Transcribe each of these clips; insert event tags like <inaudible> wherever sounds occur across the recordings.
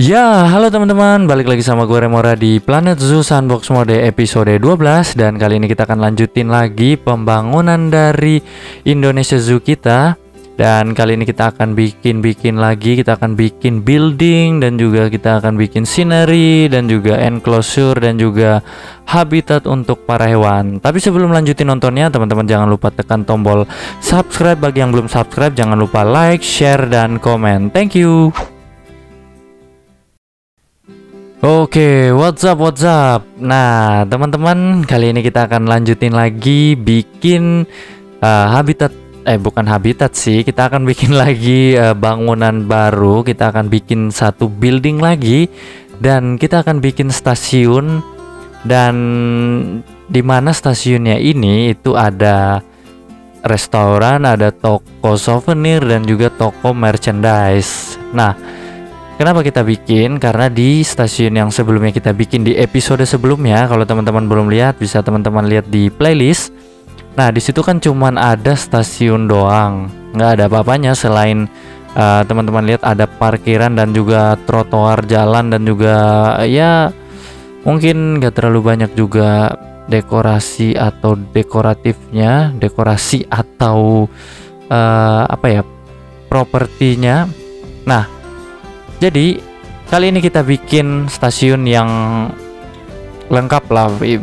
Ya, halo teman-teman, balik lagi sama gue Remora di Planet Zoo Sandbox Mode episode 12 Dan kali ini kita akan lanjutin lagi pembangunan dari Indonesia Zoo kita. Dan kali ini kita akan bikin-bikin lagi, kita akan bikin building Dan juga kita akan bikin scenery dan juga enclosure dan juga habitat untuk para hewan. Tapi sebelum lanjutin nontonnya, teman-teman jangan lupa tekan tombol subscribe. Bagi yang belum subscribe, jangan lupa like, share, dan komen. Thank you Oke, what's up, what's up? Nah, teman-teman, kali ini kita akan lanjutin lagi bikin uh, habitat, eh bukan habitat sih, kita akan bikin <laughs> lagi uh, bangunan baru, kita akan bikin satu building lagi, dan kita akan bikin stasiun, dan di mana stasiunnya ini itu ada restoran, ada toko souvenir, dan juga toko merchandise. Nah, Kenapa kita bikin? Karena di stasiun yang sebelumnya kita bikin di episode sebelumnya, kalau teman-teman belum lihat bisa teman-teman lihat di playlist. Nah, di situ kan cuman ada stasiun doang, nggak ada apa-apanya selain uh, teman-teman lihat ada parkiran dan juga trotoar jalan dan juga ya mungkin nggak terlalu banyak juga dekorasi atau dekoratifnya, dekorasi atau uh, apa ya propertinya. Nah, jadi kali ini kita bikin stasiun yang lengkap lah, eh,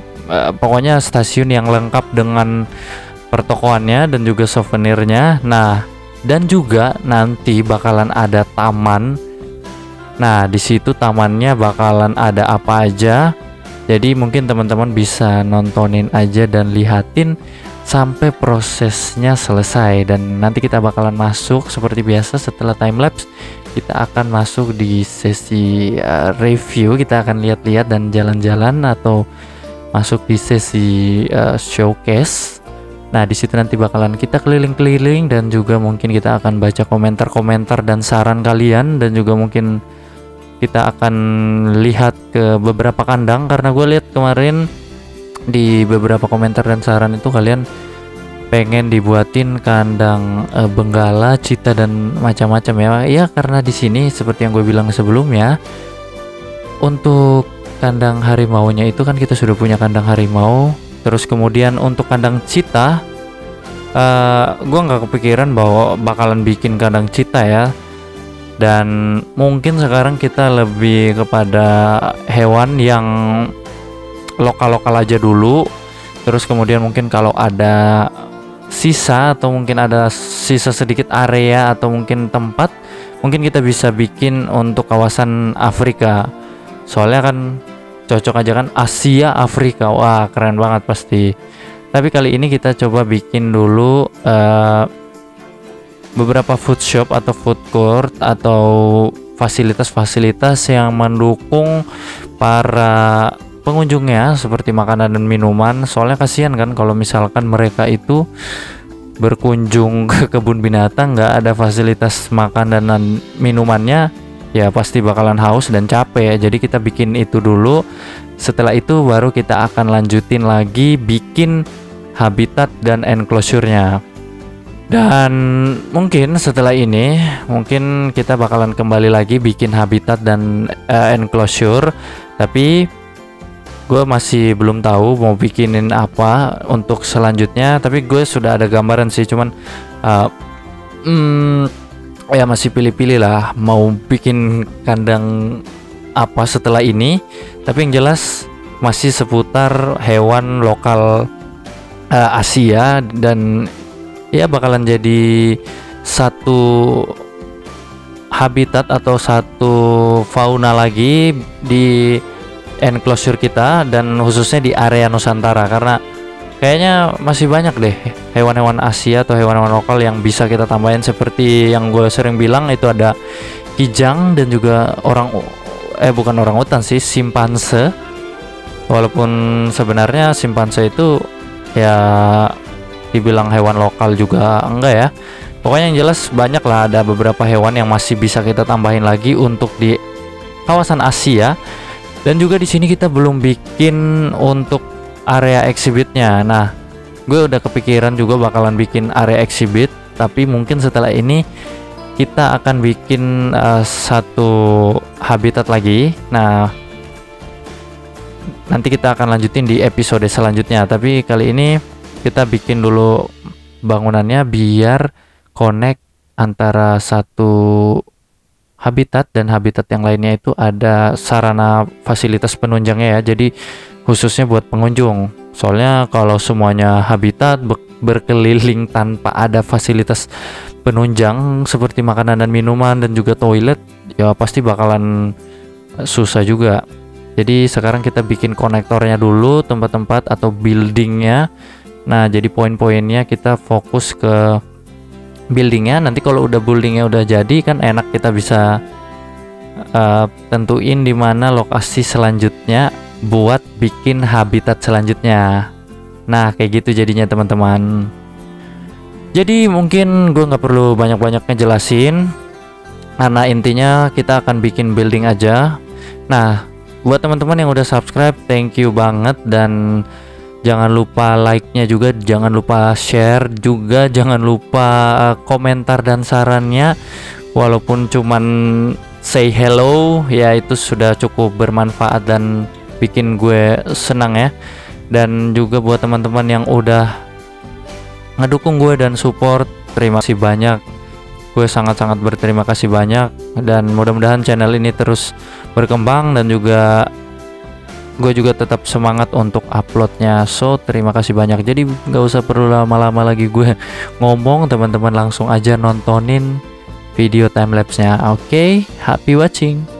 pokoknya stasiun yang lengkap dengan pertokoannya dan juga souvenirnya. Nah, dan juga nanti bakalan ada taman. Nah, di situ tamannya bakalan ada apa aja. Jadi mungkin teman-teman bisa nontonin aja dan lihatin sampai prosesnya selesai dan nanti kita bakalan masuk seperti biasa setelah time lapse kita akan masuk di sesi uh, review. Kita akan lihat-lihat dan jalan-jalan atau masuk di sesi uh, showcase. Nah di situ nanti bakalan kita keliling-keliling dan juga mungkin kita akan baca komentar-komentar dan saran kalian dan juga mungkin kita akan lihat ke beberapa kandang. Karena gue lihat kemarin di beberapa komentar dan saran itu kalian pengen dibuatin kandang e, benggala, cita dan macam-macam ya. Ya karena di sini seperti yang gue bilang sebelumnya untuk kandang harimau-nya itu kan kita sudah punya kandang harimau. Terus kemudian untuk kandang cita eh, gue nggak kepikiran bahwa bakalan bikin kandang cita ya. Dan mungkin sekarang kita lebih kepada hewan yang lokal-lokal aja dulu. Terus kemudian mungkin kalau ada sisa atau mungkin ada sisa sedikit area atau mungkin tempat mungkin kita bisa bikin untuk kawasan Afrika. Soalnya kan cocok aja kan Asia Afrika. Wah keren banget pasti. Tapi kali ini kita coba bikin dulu uh, beberapa food shop atau food court atau fasilitas-fasilitas yang mendukung para pengunjungnya seperti makanan dan minuman. Soalnya kasihan kan kalau misalkan mereka itu berkunjung <laughs> ke kebun binatang nggak ada fasilitas makan dan minumannya ya pasti bakalan haus dan capek. Jadi kita bikin itu dulu. Setelah itu baru kita akan lanjutin lagi bikin habitat dan enclosure-nya. Dan mungkin setelah ini mungkin kita bakalan kembali lagi bikin habitat dan uh, enclosure. Tapi gue masih belum tahu mau bikinin apa untuk selanjutnya tapi gue sudah ada gambaran sih cuman uh, ya masih pilih-pilih lah mau bikin kandang apa setelah ini. Tapi yang jelas masih seputar hewan lokal uh, Asia dan ya bakalan jadi satu habitat atau satu fauna lagi di enclosure kita dan khususnya di area Nusantara karena kayaknya masih banyak deh hewan-hewan Asia atau hewan-hewan lokal yang bisa kita tambahin. Seperti yang gue sering bilang itu ada kijang dan juga orang eh bukan orang hutan sih simpanse. Walaupun sebenarnya simpanse itu ya dibilang hewan lokal juga enggak ya. Pokoknya yang jelas banyak lah ada beberapa hewan yang masih bisa kita tambahin lagi untuk di kawasan Asia dan juga di sini kita belum bikin untuk area exhibitnya. Nah, gue udah kepikiran juga bakalan bikin area exhibit, tapi mungkin setelah ini kita akan bikin uh, satu habitat lagi. Nah, nanti kita akan lanjutin di episode selanjutnya. Tapi kali ini kita bikin dulu bangunannya biar connect antara satu habitat dan habitat yang lainnya itu ada sarana fasilitas penunjangnya ya. Jadi khususnya buat pengunjung. Soalnya kalau semuanya habitat berkeliling tanpa ada fasilitas penunjang seperti makanan dan minuman dan juga toilet ya pasti bakalan susah juga jadi sekarang kita bikin konektornya dulu tempat-tempat atau buildingnya nah jadi poin-poinnya kita fokus ke buildingnya nanti kalau udah buildingnya udah jadi kan enak kita bisa uh, tentuin di mana lokasi selanjutnya buat bikin habitat selanjutnya Nah, kayak gitu jadinya teman-teman. Jadi mungkin gue nggak perlu banyak-banyak ngejelasin karena intinya kita akan bikin building aja. Nah, buat teman-teman yang udah subscribe, thank you banget dan jangan lupa like-nya juga, jangan lupa share juga, jangan lupa uh, komentar dan sarannya. Walaupun cuman say hello, ya itu sudah cukup bermanfaat dan bikin gue senang ya dan juga buat teman-teman yang udah ngedukung gue dan support terima kasih banyak gue sangat-sangat berterima kasih banyak dan mudah-mudahan channel ini terus berkembang dan juga gue juga tetap semangat untuk uploadnya. So terima kasih banyak. Jadi nggak usah perlu lama-lama lagi gue ngomong. Teman-teman langsung aja nontonin video timelapse-nya oke okay? happy watching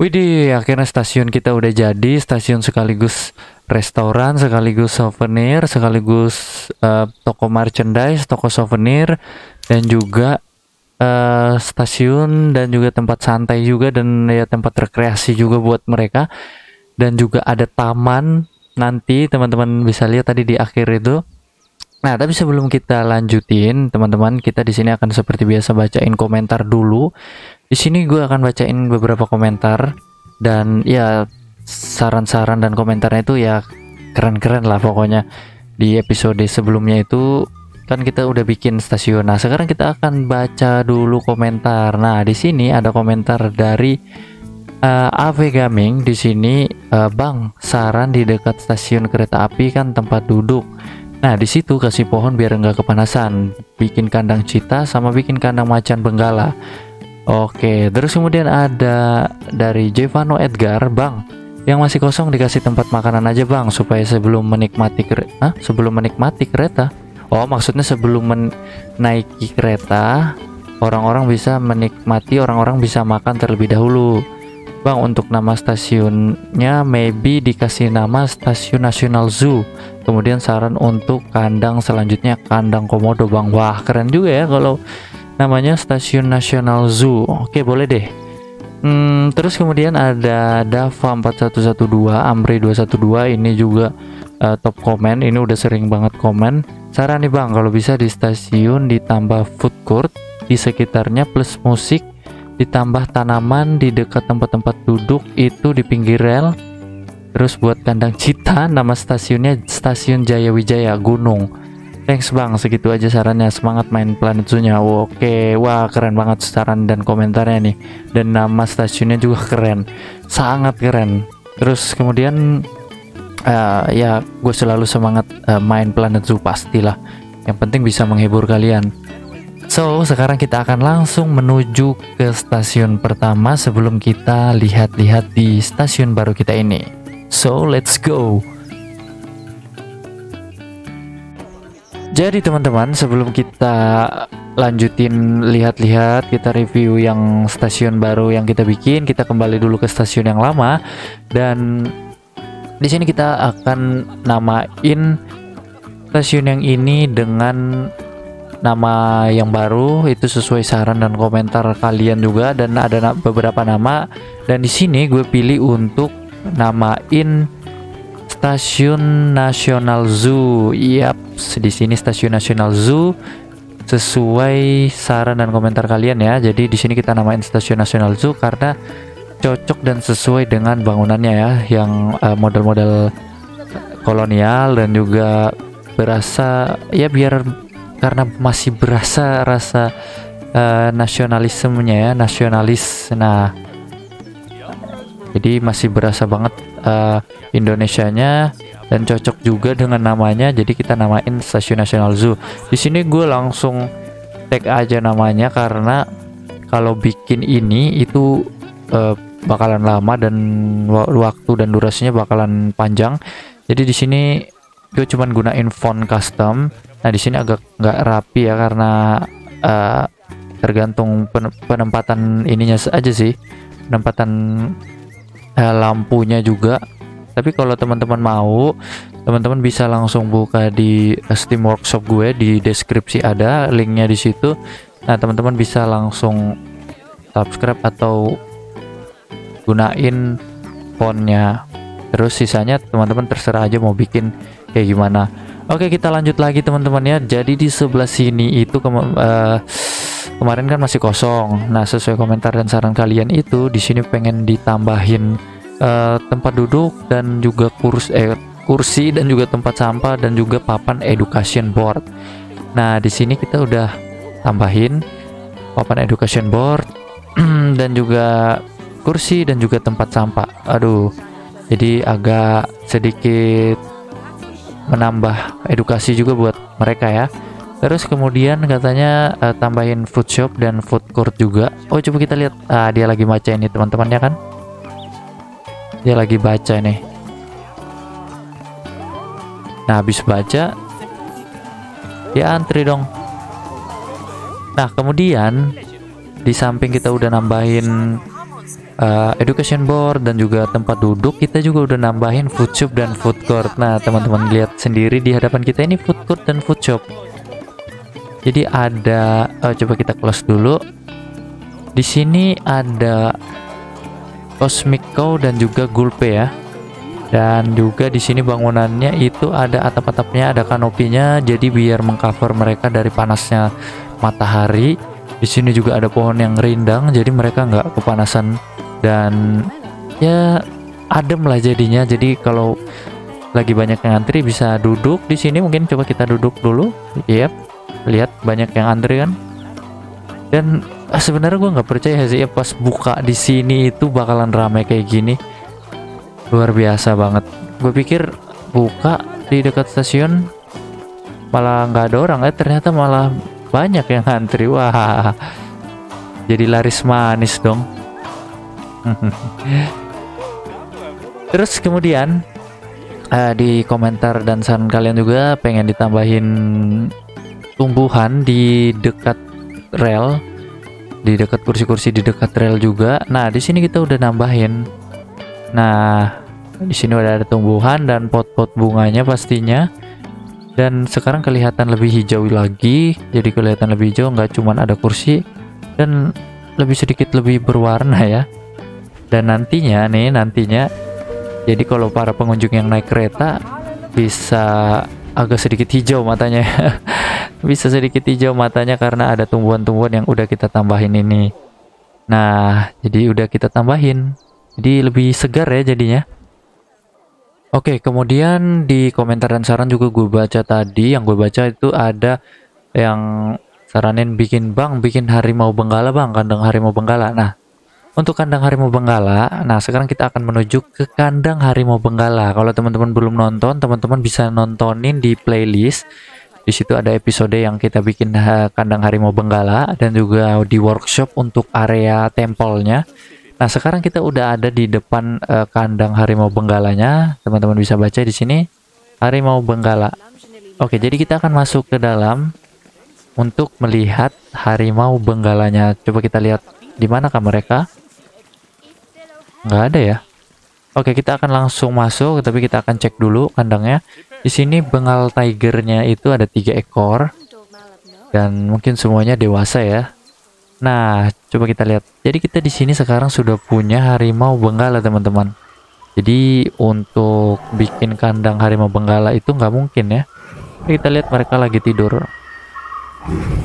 Widih, akhirnya stasiun kita udah jadi, stasiun sekaligus restoran, sekaligus souvenir, sekaligus uh, toko merchandise, toko souvenir, dan juga uh, stasiun dan juga tempat santai juga dan ya tempat rekreasi juga buat mereka. Dan juga ada taman nanti teman-teman bisa lihat tadi di akhir itu. Nah, tapi sebelum kita lanjutin, teman-teman, kita di sini akan seperti biasa bacain komentar dulu di sini gue akan bacain beberapa komentar dan ya saran-saran dan komentarnya itu ya keren-keren lah pokoknya. Di episode sebelumnya itu kan kita udah bikin stasiun. Nah, sekarang kita akan baca dulu komentar. Nah, di sini ada komentar dari uh, eh, AV Gaming di sini uh, Bang, saran di dekat stasiun kereta api kan tempat duduk. Nah, di situ kasih pohon biar enggak kepanasan. Bikin kandang cita sama bikin kandang macan benggala. Oke, terus kemudian ada dari Jevano Edgar, Bang, yang masih kosong dikasih tempat makanan aja bang supaya sebelum menikmati kereta sebelum menikmati kereta oh maksudnya sebelum menaiki kereta orang-orang bisa menikmati orang-orang bisa makan terlebih dahulu bang untuk nama stasiunnya maybe dikasih nama stasiun nasional zoo kemudian saran untuk kandang selanjutnya kandang komodo bang wah keren juga ya kalau namanya Stasiun Nasional Zoo. Oke, boleh deh. Hmm, terus kemudian ada Dava 4112, Amri 212 ini juga uh, top komen. Ini udah sering banget komen. Saran nih Bang, kalau bisa di stasiun ditambah food court di sekitarnya plus musik ditambah tanaman di dekat tempat-tempat duduk itu di pinggir rel. Terus buat kandang cita nama stasiunnya Stasiun Jaya Wijaya Gunung Thanks bang, segitu aja sarannya. Semangat main Planet Zoo-nya. Oke, wah keren banget saran dan komentarnya nih. Dan nama stasiunnya juga keren, sangat keren. Terus kemudian uh, ya gue selalu semangat uh, main Planet Zoo pastilah. Yang penting bisa menghibur kalian. So, sekarang kita akan langsung menuju ke stasiun pertama sebelum kita lihat-lihat di stasiun baru kita ini. So, let's go. Jadi teman-teman sebelum kita lanjutin lihat-lihat kita review yang stasiun baru yang kita bikin kita kembali dulu ke stasiun yang lama. Dan di sini kita akan namain stasiun yang ini dengan nama yang baru. Itu sesuai saran dan komentar kalian juga dan ada beberapa nama. Dan di sini gue pilih untuk namain Stasiun Nasional Zoo. Yap, di sini Stasiun Nasional Zoo sesuai saran dan komentar kalian ya. Jadi di sini kita namain Stasiun Nasional Zoo karena cocok dan sesuai dengan bangunannya ya, yang uh, model-model kolonial dan juga berasa ya biar karena masih berasa rasa uh, nasionalismenya ya, nasionalis. Nah, jadi masih berasa banget uh, Indonesianya dan cocok juga dengan namanya. Jadi kita namain Stasiun Nasional Zoo. Di sini gue langsung tag aja namanya karena kalau bikin ini itu uh, bakalan lama dan waktu dan durasinya bakalan panjang. Jadi di sini gue cuman gunain font custom. Nah di sini agak nggak rapi ya karena uh, tergantung penempatan ininya aja sih. Penempatan lampunya juga. Tapi kalau teman-teman mau teman-teman bisa langsung buka di Steam Workshop gue di deskripsi ada linknya di situ. Nah teman-teman bisa langsung subscribe atau gunain fontnya. Terus sisanya teman-teman terserah aja mau bikin kayak gimana. Oke kita lanjut lagi teman-teman ya. Jadi di sebelah sini itu uh, eh, kemarin kan masih kosong nah sesuai komentar dan saran kalian itu di sini pengen ditambahin uh, tempat duduk dan juga kursi eh, kursi dan juga tempat sampah dan juga papan education board. Nah, di sini kita udah tambahin papan education board <clears throat> dan juga kursi dan juga tempat sampah. Aduh. Jadi agak sedikit menambah edukasi juga buat mereka ya. Terus kemudian katanya uh, tambahin food shop dan food court juga. Oh coba kita lihat. Ah, dia lagi baca ini teman-temannya kan. Dia lagi baca nih. Nah, habis baca ya antri dong. Nah, kemudian di samping kita udah nambahin uh, education board dan juga tempat duduk kita juga udah nambahin food shop dan food court nah teman-teman lihat sendiri di hadapan kita ini food court dan food shop jadi ada uh, coba kita close dulu. Di sini ada cosmic cow dan juga gulpe ya. Dan juga di sini bangunannya itu ada atap-atapnya ada kanopinya. Jadi biar mengcover mereka dari panasnya matahari. Di sini juga ada pohon yang rindang jadi mereka nggak kepanasan. Dan ya adem lah jadinya. Jadi kalau lagi banyak yang antri bisa duduk di sini. Mungkin coba kita duduk dulu. Yep lihat banyak yang antri kan? Dan ah, sebenarnya gue nggak percaya sih ya pas buka di sini itu bakalan ramai kayak gini. Luar biasa banget. Gue pikir buka di dekat stasiun malah nggak ada orang eh ternyata malah banyak yang antri wah. Jadi laris manis dong. <laughs> Terus kemudian uh, di komentar dan saran kalian juga pengen ditambahin tumbuhan di dekat rel di dekat kursi-kursi di dekat rel juga nah di sini kita udah nambahin nah di sini udah ada tumbuhan dan pot-pot bunganya pastinya. Dan sekarang kelihatan lebih hijau lagi, jadi kelihatan lebih hijau nggak cuman ada kursi dan lebih sedikit lebih berwarna ya. Dan nantinya nih nantinya jadi kalau para pengunjung yang naik kereta bisa agak sedikit hijau matanya. <laughs> bisa sedikit hijau matanya karena ada tumbuhan-tumbuhan yang udah kita tambahin ini. Nah, jadi udah kita tambahin. Jadi lebih segar ya jadinya. Oke, kemudian di komentar dan saran juga gue baca tadi, yang gue baca itu ada yang saranin bikin bang, bikin harimau benggala bang, kandang harimau benggala. Nah, untuk kandang harimau benggala, nah sekarang kita akan menuju ke kandang harimau benggala. Kalau teman-teman belum nonton, teman-teman bisa nontonin di playlist. Di situ ada episode yang kita bikin kandang harimau benggala dan juga di workshop untuk area tempelnya. Nah, sekarang kita udah ada di depan uh, kandang harimau benggalanya. Teman-teman bisa baca di sini harimau benggala. Oke, jadi kita akan masuk ke dalam untuk melihat harimau benggalanya. Coba kita lihat di manakah mereka? Nggak ada ya. Oke, kita akan langsung masuk, tapi kita akan cek dulu kandangnya. Di sini bengal tigernya itu ada tiga ekor dan mungkin semuanya dewasa ya. Nah, coba kita lihat. Jadi kita di sini sekarang sudah punya harimau benggala, teman-teman. Jadi untuk bikin kandang harimau benggala itu nggak mungkin ya. Kita lihat mereka lagi tidur.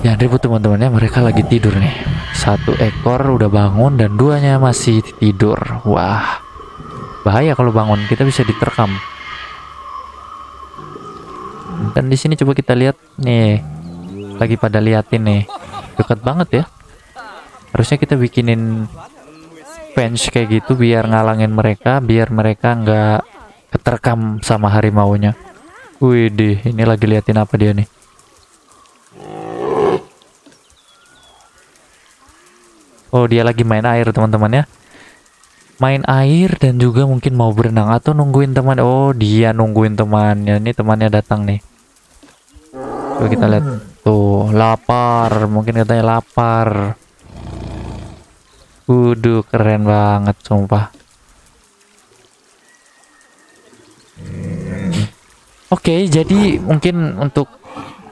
Ya ribut teman-teman ya, mereka lagi tidur nih. Satu ekor udah bangun dan duanya masih tidur. Wah, bahaya kalau bangun. Kita bisa diterkam. Dan di sini coba kita lihat nih, lagi pada liatin nih, dekat banget ya. Harusnya kita bikinin fence kayak gitu biar ngalangin mereka biar mereka nggak keterkam sama harimau-nya. Wih deh ini lagi liatin apa dia nih? Oh dia lagi main air teman-teman ya main air dan juga mungkin mau berenang. Atau nungguin teman. Oh dia nungguin temannya. Ini temannya datang nih. Coba kita lihat. Tuh lapar. Mungkin katanya lapar. Waduh, keren banget, sumpah. Oke, okay, jadi mungkin untuk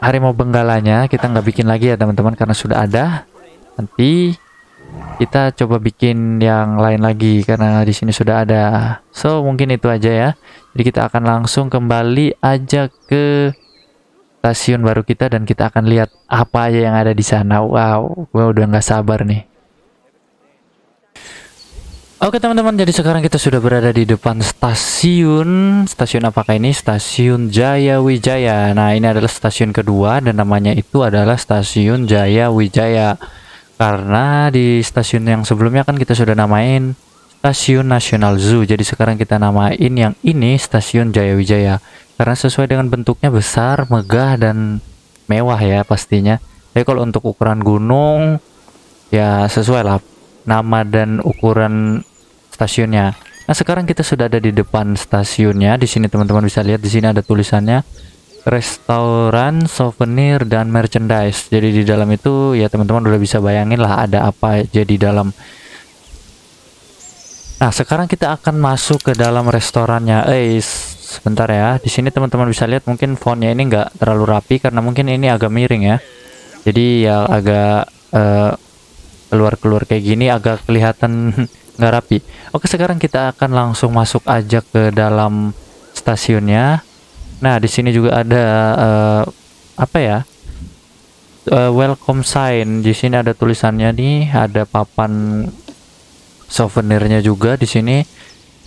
harimau benggalanya kita nggak bikin lagi ya teman-teman karena sudah ada. Nanti kita coba bikin yang lain lagi karena di sini sudah ada. So mungkin itu aja ya. Jadi kita akan langsung kembali aja ke stasiun baru kita dan kita akan lihat apa aja yang ada di sana. Wow, gue udah nggak sabar nih. Oke teman-teman, jadi sekarang kita sudah berada di depan stasiun. Stasiun apakah ini? Stasiun Jaya Wijaya. Nah, ini adalah stasiun kedua dan namanya itu adalah Stasiun Jaya Wijaya. Karena di stasiun yang sebelumnya kan kita sudah namain Stasiun Nasional Zoo. Jadi sekarang kita namain yang ini Stasiun Jaya Wijaya. Karena sesuai dengan bentuknya besar, megah dan mewah ya pastinya. Tapi kalau untuk ukuran gunung ya sesuai lah nama dan ukuran stasiunnya. Nah, sekarang kita sudah ada di depan stasiunnya. Di sini teman-teman bisa lihat di sini ada tulisannya restoran, souvenir dan merchandise. Jadi di dalam itu ya teman-teman udah bisa bayangin lah ada apa aja di dalam. Nah, sekarang kita akan masuk ke dalam restorannya. Eh, sebentar ya. Di sini teman-teman bisa lihat mungkin fontnya ini nggak terlalu rapi karena mungkin ini agak miring ya. Jadi ya agak uh, keluar-keluar kayak gini agak kelihatan <laughs> nggak rapi. Oke, sekarang kita akan langsung masuk aja ke dalam stasiunnya. Nah, di sini juga ada uh, apa ya? Uh, welcome sign. Di sini ada tulisannya nih, ada papan souvenirnya juga di sini.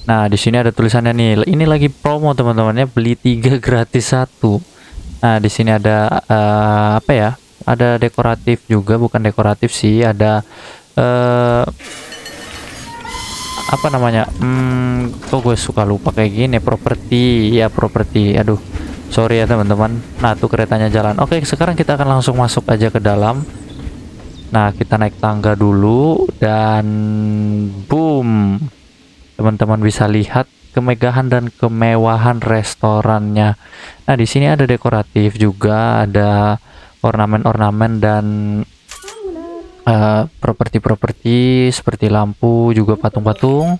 Nah, di sini ada tulisannya nih. Ini lagi promo teman-temannya, beli tiga <laughs> gratis satu. Nah, di sini ada uh, apa ya? Ada dekoratif juga, bukan dekoratif sih, ada uh, apa namanya? Hmm, kok gue suka lupa kayak gini, properti ya properti. Aduh, sorry ya teman-teman. Nah, tuh keretanya jalan. Oke, sekarang kita akan langsung masuk aja ke dalam. Nah, kita naik tangga dulu dan boom. Teman-teman bisa lihat kemegahan dan kemewahan restorannya. Nah, di sini ada dekoratif juga, ada ornamen-ornamen dan uh, properti-properti seperti lampu, juga patung-patung.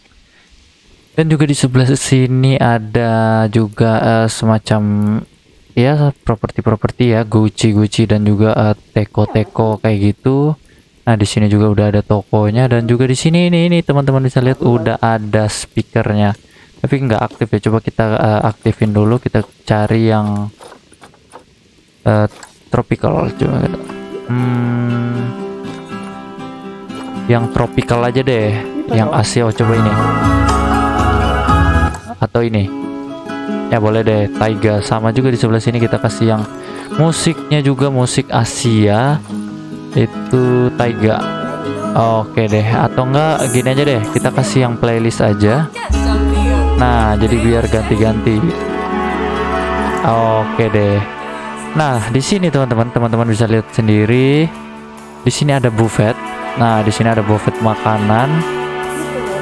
Dan juga di sebelah sini ada juga uh, semacam ya properti-properti ya Gucci dan juga uh, teko-teko kayak gitu. Nah di sini juga udah ada tokonya dan juga di sini ini ini teman-teman bisa lihat udah ada speakernya. Tapi nggak aktif ya coba kita uh, aktifin dulu kita cari yang uh, tropical coba hmm, yang tropical aja deh. Yang Asia oh, coba ini. Atau ini. Ya boleh deh. Taiga sama juga di sebelah sini kita kasih yang musiknya juga musik Asia. Itu Taiga. Oke deh. Atau enggak gini aja deh. Kita kasih yang playlist aja. Nah jadi biar ganti-ganti. Oke deh. Nah di sini teman-teman. Teman-teman bisa lihat sendiri di sini ada buffet. Nah di sini ada buffet makanan.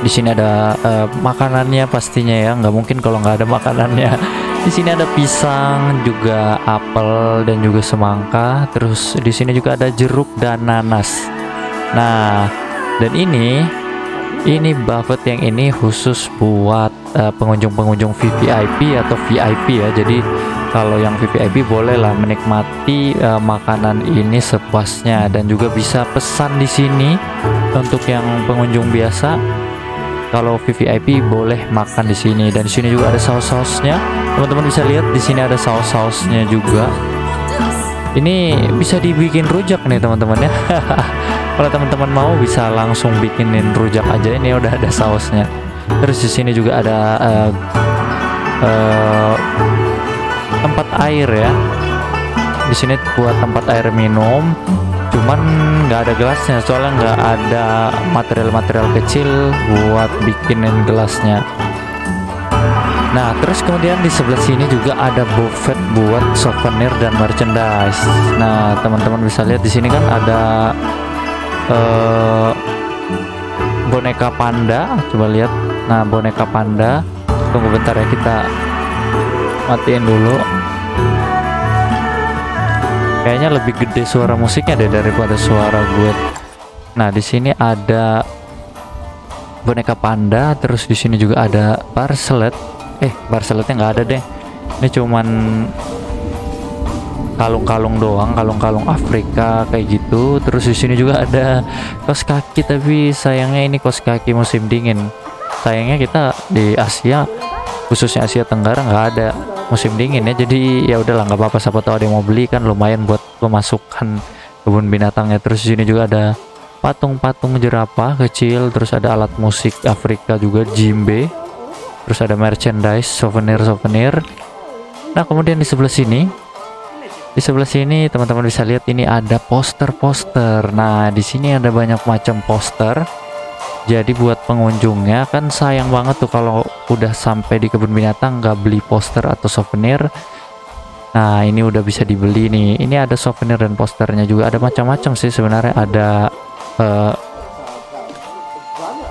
Di sini ada uh, makanannya pastinya ya. Nggak mungkin kalau nggak ada makanannya. <laughs> Di sini ada pisang juga apel dan juga semangka. Terus di sini juga ada jeruk dan nanas. Nah dan ini ini buffet yang ini khusus buat pengunjung-pengunjung uh, VVIP atau VIP ya. Jadi kalau yang VVIP bolehlah menikmati uh, makanan ini sepuasnya. Dan juga bisa pesan di sini untuk yang pengunjung biasa. Kalau VVIP boleh makan di sini. Dan di sini juga ada saus-sausnya. Teman-teman bisa lihat di sini ada saus-sausnya juga. Ini bisa dibikin rujak nih teman-teman ya. <laughs> Kalau teman-teman mau bisa langsung bikinin rujak aja. Ini udah ada sausnya terus di sini juga ada uh, uh, tempat air ya di sini buat tempat air minum cuman nggak ada gelasnya soalnya nggak ada material-material kecil buat bikinin gelasnya Nah, terus kemudian di sebelah sini juga ada buffet buat souvenir dan merchandise. Nah, teman-teman bisa lihat di sini kan ada uh, boneka panda. Coba lihat. Nah, boneka panda. Tunggu bentar ya kita matiin dulu. Kayaknya lebih gede suara musiknya deh daripada suara gue. Nah di sini ada boneka panda terus di sini juga ada parcelet eh parceletnya nggak ada deh. Ini cuman kalung-kalung doang kalung-kalung Afrika kayak gitu. Terus di sini juga ada kos kaki tapi sayangnya ini kos kaki musim dingin sayangnya kita di Asia khususnya Asia Tenggara nggak ada musim dingin ya. Jadi ya udahlah nggak apa-apa siapa tahu ada yang mau beli kan lumayan buat pemasukan kebun binatangnya. Terus di sini juga ada patung-patung jerapah kecil terus ada alat musik Afrika juga jimbe terus ada merchandise souvenir-souvenir. Nah kemudian di sebelah sini di sebelah sini teman-teman bisa lihat ini ada poster-poster. Nah di sini ada banyak macam poster jadi buat pengunjungnya kan sayang banget tuh kalau udah sampai di kebun binatang nggak beli poster atau souvenir. Nah ini udah bisa dibeli nih. Ini ada souvenir dan posternya juga. Ada macam-macam sih sebenarnya. Ada uh,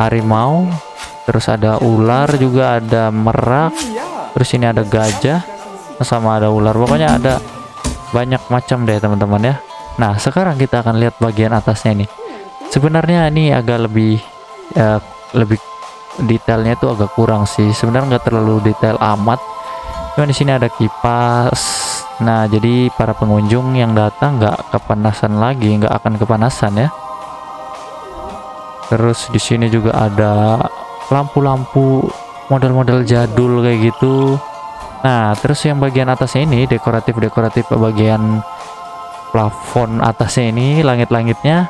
harimau terus ada ular juga ada merak terus ini ada gajah sama ada ular. Pokoknya ada banyak macam deh teman-teman ya. Nah sekarang kita akan lihat bagian atasnya nih. Sebenarnya ini agak lebih uh, lebih detailnya itu agak kurang sih. Sebenarnya nggak terlalu detail amat. Cuma di sini ada kipas. Nah jadi para pengunjung yang datang nggak kepanasan lagi nggak akan kepanasan ya. Terus di sini juga ada lampu-lampu model-model jadul kayak gitu. Nah terus yang bagian atasnya ini dekoratif-dekoratif bagian plafon atasnya ini langit-langitnya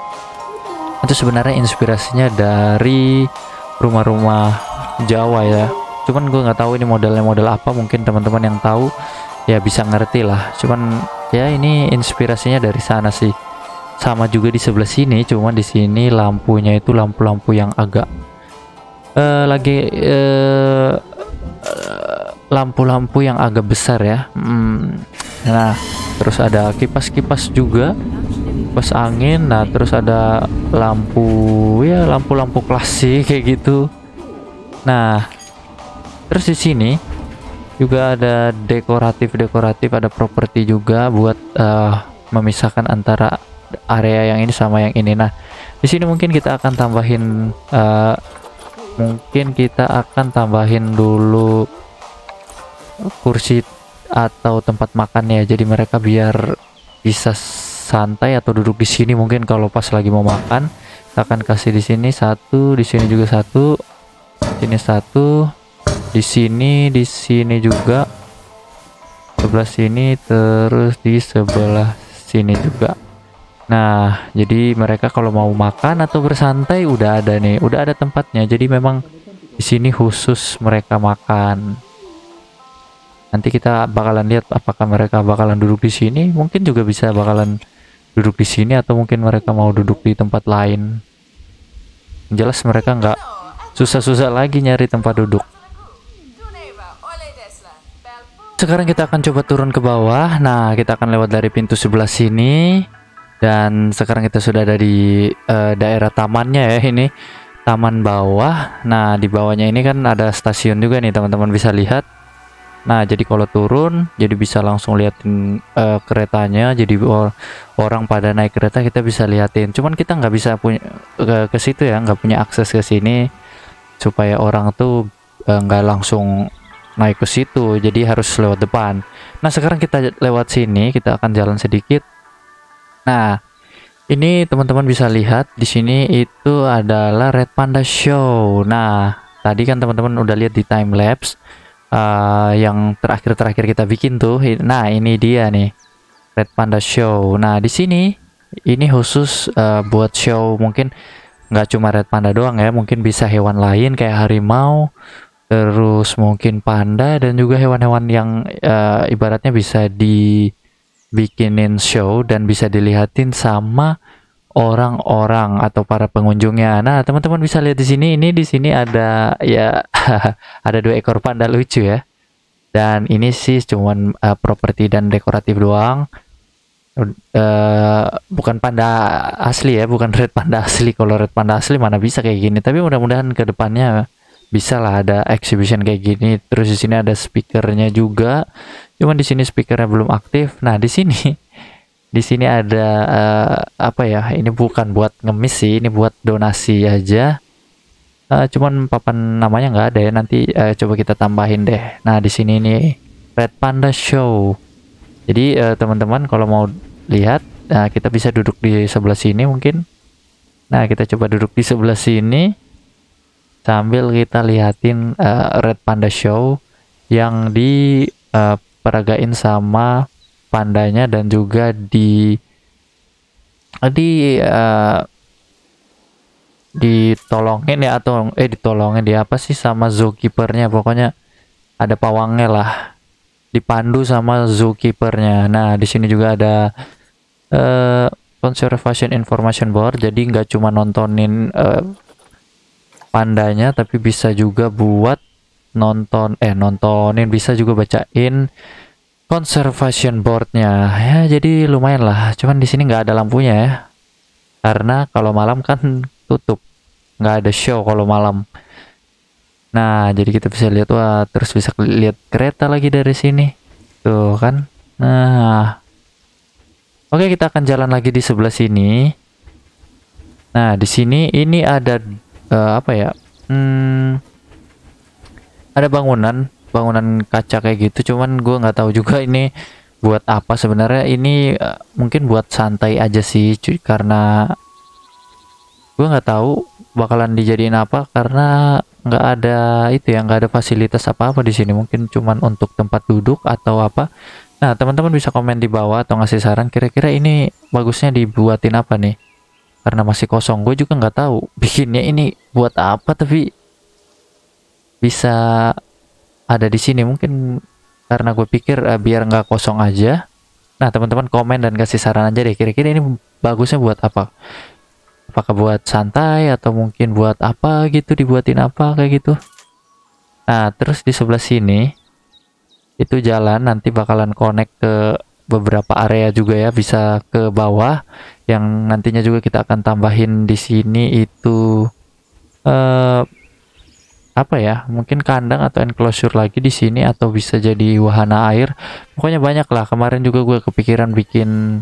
itu sebenarnya inspirasinya dari rumah-rumah Jawa ya. Cuman gue nggak tahu ini modelnya model apa. Mungkin teman-teman yang tahu ya bisa ngerti lah. Cuman ya ini inspirasinya dari sana sih. Sama juga di sebelah sini cuman di sini lampunya itu lampu-lampu yang agak uh, lagi uh, lampu-lampu yang agak besar ya. Hmm, nah terus ada kipas-kipas juga kipas angin nah terus ada lampu ya lampu-lampu klasik <laughs> kayak gitu. Nah terus di sini juga ada dekoratif-dekoratif ada properti juga buat uh, memisahkan antara area yang ini sama yang ini. Nah di sini mungkin kita akan tambahin uh, mungkin kita akan tambahin dulu kursi atau tempat makan ya jadi mereka biar bisa santai atau duduk di sini mungkin kalau pas lagi mau makan. Kita akan kasih di sini satu di sini juga satu sini satu di sini di sini juga sebelah sini terus di sebelah sini juga. Nah jadi mereka kalau mau makan atau bersantai udah ada nih udah ada tempatnya. Jadi memang di sini khusus mereka makan. Nanti kita bakalan lihat apakah mereka bakalan duduk di sini. Mungkin juga bisa bakalan duduk di sini atau mungkin mereka mau duduk di tempat lain? Jelas mereka nggak susah-susah lagi nyari tempat duduk. Sekarang kita akan coba turun ke bawah. Nah kita akan lewat dari pintu sebelah sini. Dan sekarang kita sudah ada di uh, daerah tamannya ya ini. Taman bawah. Nah di bawahnya ini kan ada stasiun juga nih teman-teman bisa lihat Nah, jadi kalau turun, jadi bisa langsung liatin uh, keretanya. Jadi or orang pada naik kereta kita bisa liatin. Cuman kita nggak bisa punya ke, ke situ ya, nggak punya akses ke sini supaya orang tuh eh, nggak uh, langsung naik ke situ. Jadi harus lewat depan. Nah, sekarang kita lewat sini, kita akan jalan sedikit. Nah, ini teman-teman bisa lihat di sini itu adalah Red Panda Show. Nah, tadi kan teman-teman udah lihat di time lapse uh, yang terakhir-terakhir kita bikin tuh. Nah, ini dia nih. Red Panda Show. Nah, di sini ini khusus uh, buat show mungkin nggak cuma Red Panda doang ya, mungkin bisa hewan lain kayak harimau, terus mungkin panda dan juga hewan-hewan yang uh, ibaratnya bisa dibikinin show dan bisa dilihatin sama orang-orang atau para pengunjungnya. Nah, teman-teman bisa lihat di sini. Ini di sini ada ya <laughs> ada dua ekor panda lucu ya. Dan ini sih cuman uh, properti dan dekoratif doang. Uh, bukan panda asli ya, bukan red panda asli. Kalau red panda asli mana bisa kayak gini. Tapi mudah-mudahan ke depannya bisa lah ada exhibition kayak gini. Terus di sini ada speakernya juga. Cuman di sini speakernya belum aktif. Nah, di sini di sini ada uh, apa ya ini bukan buat ngemis sih ini buat donasi aja. Uh, cuman papan namanya nggak ada ya nanti uh, coba kita tambahin deh. Nah di sini nih Red Panda Show. Jadi uh, teman-teman kalau mau lihat uh, kita bisa duduk di sebelah sini mungkin. Nah kita coba duduk di sebelah sini. Sambil kita liatin uh, Red Panda Show yang di uh, peragain sama pandanya dan juga di di uh, ditolongin ya atau eh ditolongin dia apa sih sama zookeepernya. Pokoknya ada pawangnya lah. Dipandu sama zookeepernya. Nah di sini juga ada uh, conservation information board. Jadi nggak cuma nontonin uh, pandanya tapi bisa juga buat nonton eh nontonin bisa juga bacain conservation boardnya. Ya jadi lumayan lah. Cuman di sini nggak ada lampunya ya. Karena kalau malam kan <laughs> tutup. Nggak ada show kalau malam. Nah jadi kita bisa lihat wah terus bisa lihat kereta lagi dari sini. Tuh kan? Nah. Oke kita akan jalan lagi di sebelah sini. Nah di sini ini ada uh, apa ya? Hmm, ada bangunan bangunan kaca kayak gitu cuman gue nggak tahu juga ini buat apa sebenarnya. Ini uh, mungkin buat santai aja sih cuy karena gue nggak tahu bakalan dijadiin apa karena nggak ada itu ya nggak ada fasilitas apa apa di sini. Mungkin cuman untuk tempat duduk atau apa. Nah teman-teman bisa komen di bawah atau ngasih saran kira-kira ini bagusnya dibuatin apa nih? Karena masih kosong gue juga nggak tahu bikinnya ini buat apa tapi bisa ada di sini mungkin karena gue pikir uh, biar nggak kosong aja. Nah teman-teman komen dan kasih saran aja deh kira-kira ini bagusnya buat apa? Apakah buat santai atau mungkin buat apa gitu dibuatin apa kayak gitu? Nah terus di sebelah sini itu jalan nanti bakalan connect ke beberapa area juga ya bisa ke bawah. Yang nantinya juga kita akan tambahin di sini itu uh, apa ya mungkin kandang atau enclosure lagi di sini atau bisa jadi wahana air. Pokoknya banyak lah. Kemarin juga gue kepikiran bikin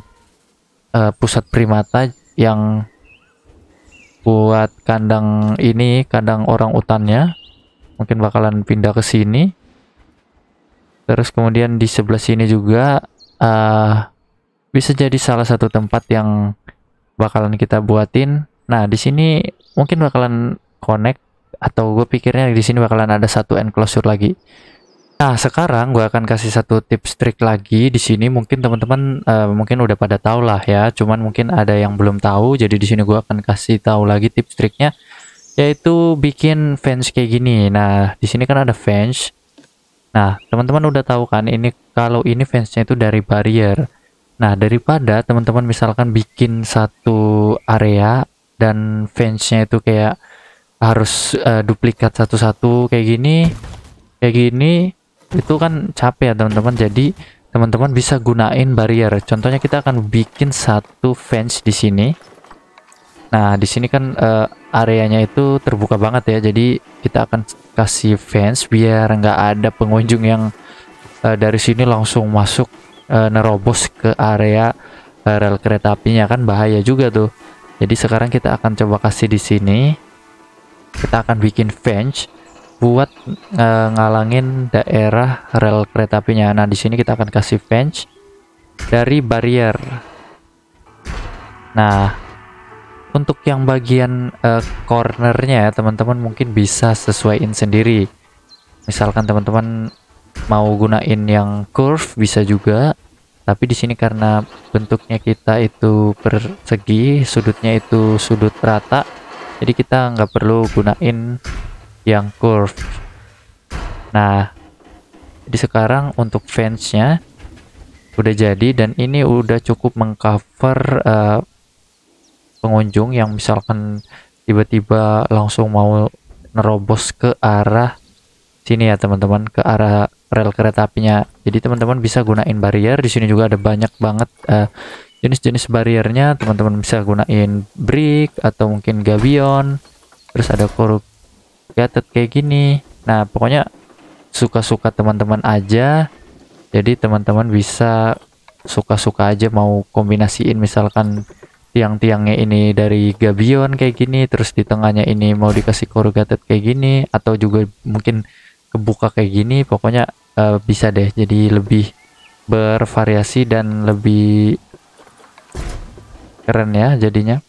uh, pusat primata yang buat kandang ini kandang orang utannya. Mungkin bakalan pindah ke sini. Terus kemudian di sebelah sini juga uh, bisa jadi salah satu tempat yang bakalan kita buatin. Nah di sini mungkin bakalan connect atau gue pikirnya di sini bakalan ada satu enclosure lagi. Nah, sekarang gue akan kasih satu tips trik lagi di sini. Mungkin teman-teman uh, mungkin udah pada tahu lah ya. Cuman mungkin ada yang belum tahu. Jadi di sini gue akan kasih tahu lagi tips triknya, yaitu bikin fence kayak gini. Nah, di sini kan ada fence. Nah, teman-teman udah tahu kan ini kalau ini fence-nya itu dari barrier. Nah, daripada teman-teman misalkan bikin satu area dan fence-nya itu kayak harus uh, duplikat satu-satu kayak gini kayak gini itu kan capek ya teman-teman. Jadi teman-teman bisa gunain barrier. Contohnya kita akan bikin satu fence di sini. Nah di sini kan uh, areanya itu terbuka banget ya. Jadi kita akan kasih fence biar nggak ada pengunjung yang uh, dari sini langsung masuk uh, nerobos ke area uh, rel kereta apinya. Kan bahaya juga tuh. Jadi sekarang kita akan coba kasih di sini kita akan bikin fence buat uh, ngalangin daerah rel kereta apinya. Nah, di sini kita akan kasih fence dari barrier. Nah, untuk yang bagian uh, cornernya ya, teman-teman mungkin bisa sesuaiin sendiri. Misalkan teman-teman mau gunain yang curve bisa juga. Tapi di sini karena bentuknya kita itu persegi, sudutnya itu sudut rata, jadi kita nggak perlu gunain yang curve. Nah jadi sekarang untuk fence-nya udah jadi dan ini udah cukup mengcover uh, pengunjung yang misalkan tiba-tiba langsung mau nerobos ke arah sini ya teman-teman ke arah rel kereta apinya. Jadi teman-teman bisa gunain barrier. Di sini juga ada banyak banget uh, jenis-jenis barriernya teman-teman bisa gunain brick atau mungkin gabion. Terus ada corrugated kayak gini. Nah pokoknya suka-suka teman-teman aja. Jadi teman-teman bisa suka-suka aja mau kombinasiin misalkan tiang-tiangnya ini dari gabion kayak gini terus di tengahnya ini mau dikasih corrugated kayak gini atau juga mungkin kebuka kayak gini pokoknya uh, bisa deh. Jadi lebih bervariasi dan lebih keren ya jadinya.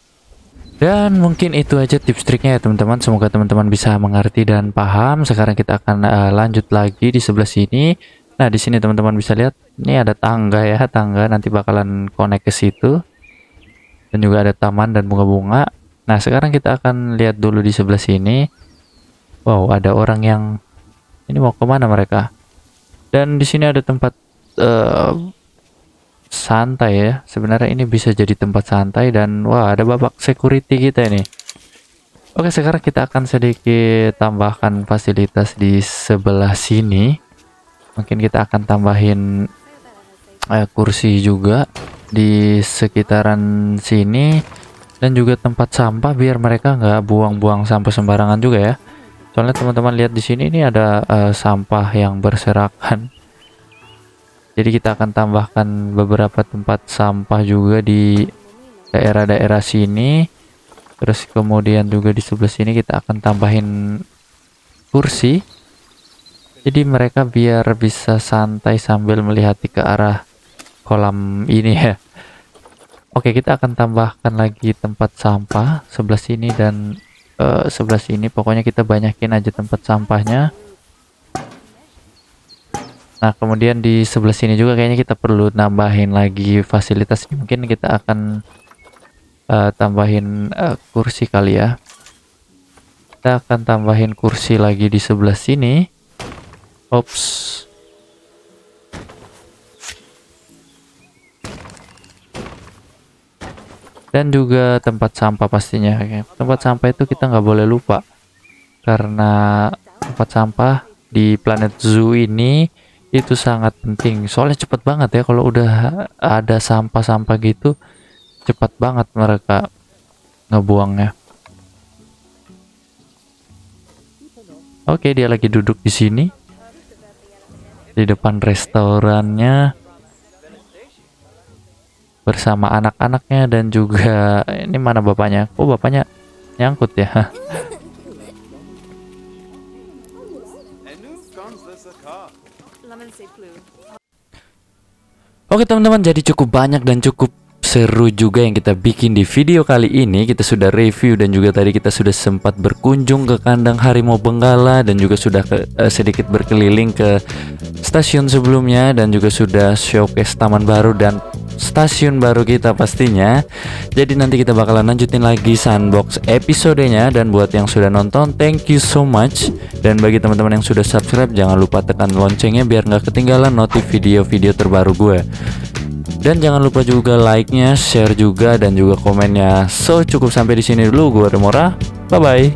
Dan mungkin itu aja tips triknya ya teman-teman. Semoga teman-teman bisa mengerti dan paham. Sekarang kita akan uh, lanjut lagi di sebelah sini. Nah di sini teman-teman bisa lihat ini ada tangga ya. Tangga nanti bakalan connect ke situ. Dan juga ada taman dan bunga-bunga. Nah sekarang kita akan lihat dulu di sebelah sini. Wow ada orang yang ini mau ke mana mereka? Dan di sini ada tempat uh, santai ya. Sebenarnya ini bisa jadi tempat santai dan wah ada babak security kita ini. Oke sekarang kita akan sedikit tambahkan fasilitas di sebelah sini. Mungkin kita akan tambahin eh, kursi juga di sekitaran sini dan juga tempat sampah biar mereka nggak buang-buang sampah sembarangan juga ya. Soalnya teman-teman lihat di sini ini ada uh, sampah yang berserakan jadi kita akan tambahkan beberapa tempat sampah juga di daerah-daerah sini. Terus kemudian juga di sebelah sini kita akan tambahin kursi. Jadi mereka biar bisa santai sambil melihat ke arah kolam ini ya. Oke kita akan tambahkan lagi tempat sampah sebelah sini dan uh, sebelah sini. Pokoknya kita banyakin aja tempat sampahnya Nah kemudian di sebelah sini juga kayaknya kita perlu nambahin lagi fasilitas. Mungkin kita akan uh, tambahin uh, kursi kali ya. Kita akan tambahin kursi lagi di sebelah sini. Ops. Dan juga tempat sampah pastinya. Tempat sampah itu kita nggak boleh lupa. Karena tempat sampah di planet zoo ini itu sangat penting. Soalnya cepet banget ya kalau udah ada sampah-sampah gitu cepat banget mereka ngebuangnya. Oke dia lagi duduk di sini di depan restorannya bersama anak-anaknya dan juga ini mana bapaknya? Oh bapaknya nyangkut ya <laughs> Oke teman-teman jadi cukup banyak dan cukup seru juga yang kita bikin di video kali ini. Kita sudah review dan juga tadi kita sudah sempat berkunjung ke kandang harimau benggala Dan juga sudah ke, uh, sedikit berkeliling ke stasiun sebelumnya Dan juga sudah showcase taman baru dan stasiun baru kita pastinya Jadi nanti kita bakalan lanjutin lagi sandbox episodenya Dan buat yang sudah nonton thank you so much Dan bagi teman-teman yang sudah subscribe jangan lupa tekan loncengnya biar nggak ketinggalan notif video-video terbaru gue dan jangan lupa juga like-nya, share juga dan juga komennya. So cukup sampai di sini dulu gue Remora. Bye bye.